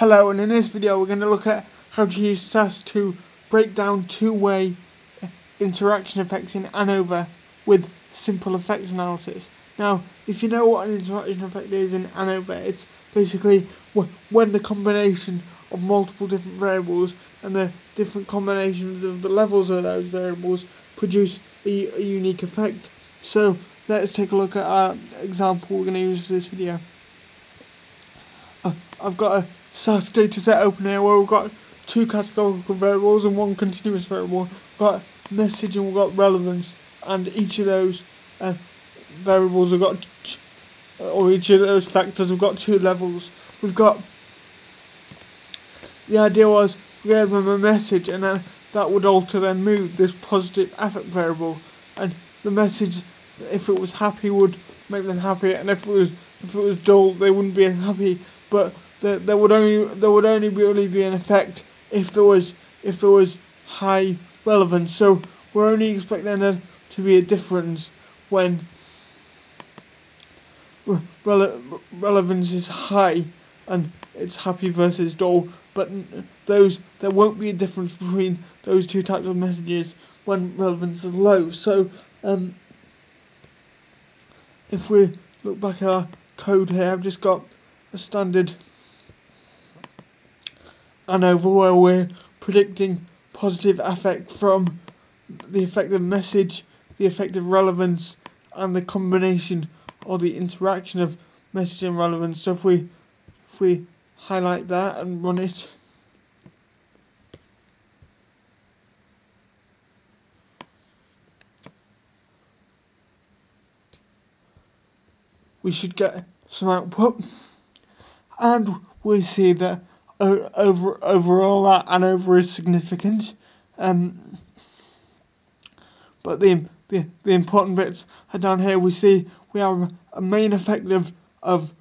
Hello, and in this video we're going to look at how to use SAS to break down two-way uh, interaction effects in ANOVA with simple effects analysis. Now, if you know what an interaction effect is in ANOVA, it's basically when the combination of multiple different variables and the different combinations of the levels of those variables produce a, a unique effect. So, let's take a look at our example we're going to use for this video. Uh, I've got a SAS dataset open here where we've got two categorical variables and one continuous variable. We've got message and we've got relevance and each of those uh, variables have got or each of those factors have got two levels. We've got the idea was we gave them a message and then that would alter their mood, this positive affect variable. And the message if it was happy would make them happy and if it was if it was dull they wouldn't be happy. But there, there would only there would only really be an effect if there was if there was high relevance. So we're only expecting there to be a difference when rele relevance is high and it's happy versus dull. But those there won't be a difference between those two types of messages when relevance is low. So um, if we look back at our code here, I've just got a standard ANOVA overall we're predicting positive affect from the effective message, the effective relevance, and the combination or the interaction of message and relevance. So if we if we highlight that and run it. We should get some output and we see that over overall that ANOVA is significant. Um, but the, the the important bits are down here. We see we have a main effect of, of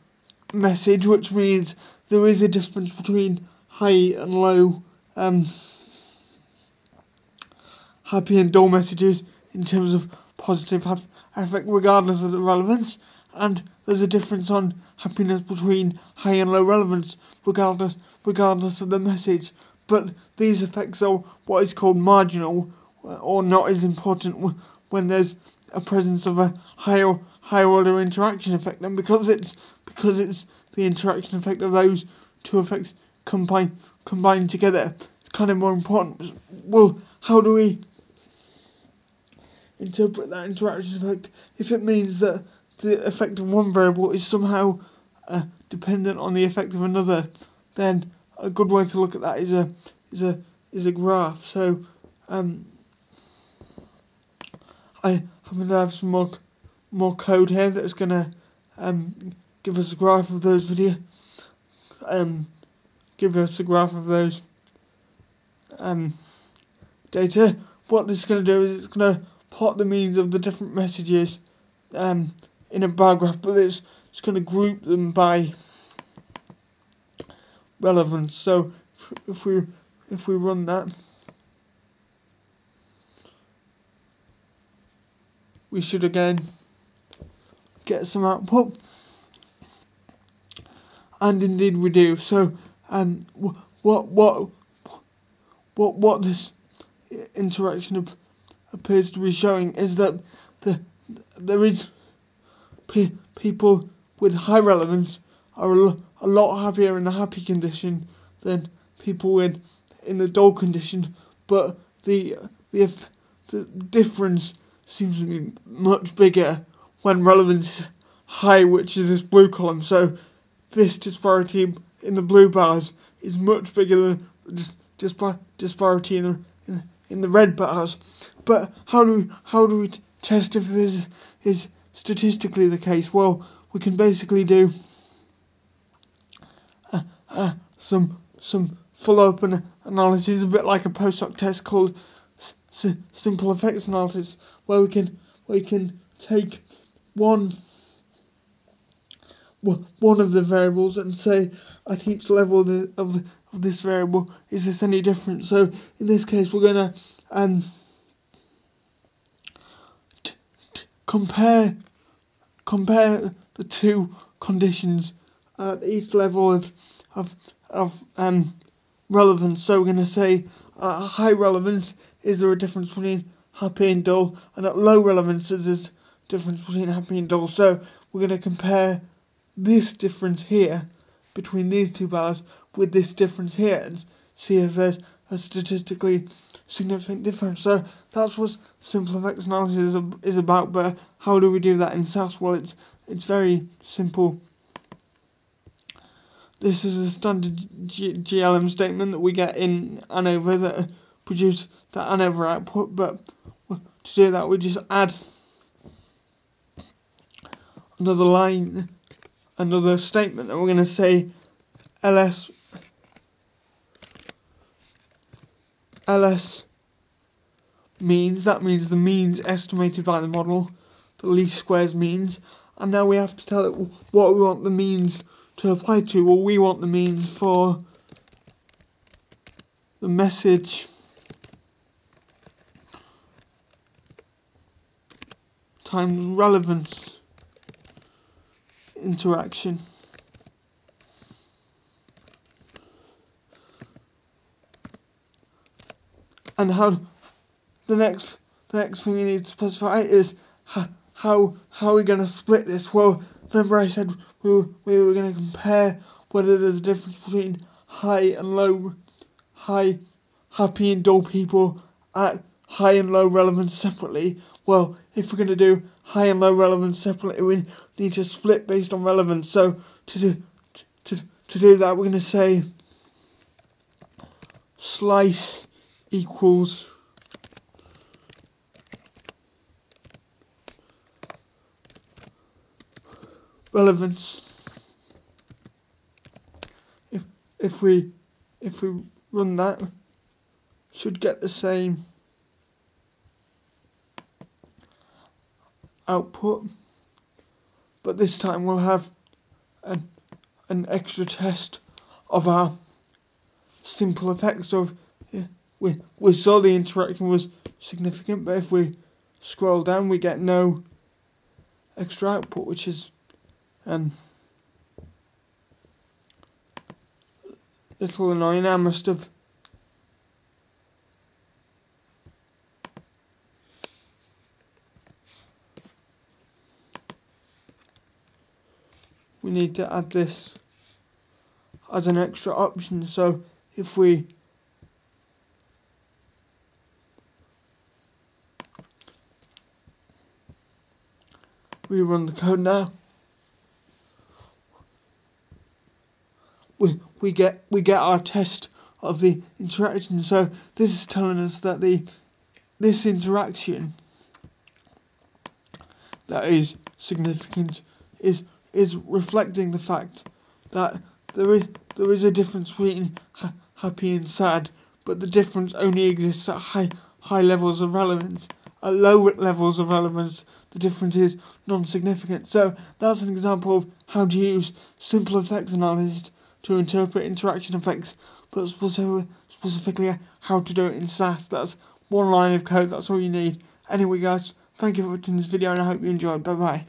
message, which means there is a difference between high and low, um, happy and dull messages in terms of positive affect, regardless of the relevance. And there's a difference on happiness between high and low relevance, regardless regardless of the message. But these effects are what is called marginal, or not as important when there's a presence of a higher higher order interaction effect. And because it's because it's the interaction effect of those two effects combined combined together, it's kind of more important. Well, how do we interpret that interaction effect if it means that the effect of one variable is somehow uh, dependent on the effect of another, then a good way to look at that is a is a is a graph. So um, I happen to have some more more code here that's gonna um, give us a graph of those video um, give us a graph of those um, data. What this is gonna do is it's gonna plot the means of the different messages um, in a bar graph, but it's it's gonna group them by relevance. So if we if we run that, we should again get some output, and indeed we do. So um, what what what what this interaction appears to be showing is that the there is pe people with high relevance are a, a lot happier in the happy condition than people in in the dull condition, but the the the difference seems to be much bigger when relevance is high, which is this blue column. So this disparity in the blue bars is much bigger than just dispar disparity in the, in, in the red bars. But how do we, how do we test if this is statistically the case? Well, we can basically do uh, some some follow-up analysis, a bit like a post-hoc test called simple effects analysis, where we can we can take one one of the variables and say at each level of, the, of, of this variable is this any different. So in this case, we're gonna um compare compare the two conditions at each level of of of um, relevance. So we're going to say at high relevance, is there a difference between happy and dull? And at low relevance, is there a difference between happy and dull? So we're going to compare this difference here between these two bars with this difference here and see if there's a statistically significant difference. So that's what simple effects analysis is about. But how do we do that in SAS? Well, it's it's very simple. This is a standard G- GLM statement that we get in ANOVA that produce the ANOVA output. But to do that, we just add another line, another statement, and we're going to say ls ls means, that means the means estimated by the model, the least squares means, and now we have to tell it what we want the means to apply to. Well, we want the means for the message times relevance interaction. And how the next the next thing you need to specify is how how, how are we going to split this? Well, remember I said we were, we were going to compare whether there's a difference between high and low, high, happy and dull people at high and low relevance separately. Well, if we're going to do high and low relevance separately, we need to split based on relevance. So to do to to do that, we're going to say slice equals relevance. If if we if we run that, should get the same output, but this time we'll have an an extra test of our simple effects of we we saw the interaction was significant, but if we scroll down we get no extra output, which is um, little annoying. I must have we need to add this as an extra option so if we we run the code now we we get we get our test of the interaction. So this is telling us that the this interaction that is significant is is reflecting the fact that there is there is a difference between ha happy and sad, but the difference only exists at high high levels of relevance. At low levels of relevance, the difference is non-significant. So that's an example of how to use simple effects analysis to interpret interaction effects, but specifically how to do it in SAS. That's one line of code, that's all you need. Anyway guys, thank you for watching this video and I hope you enjoyed. Bye bye.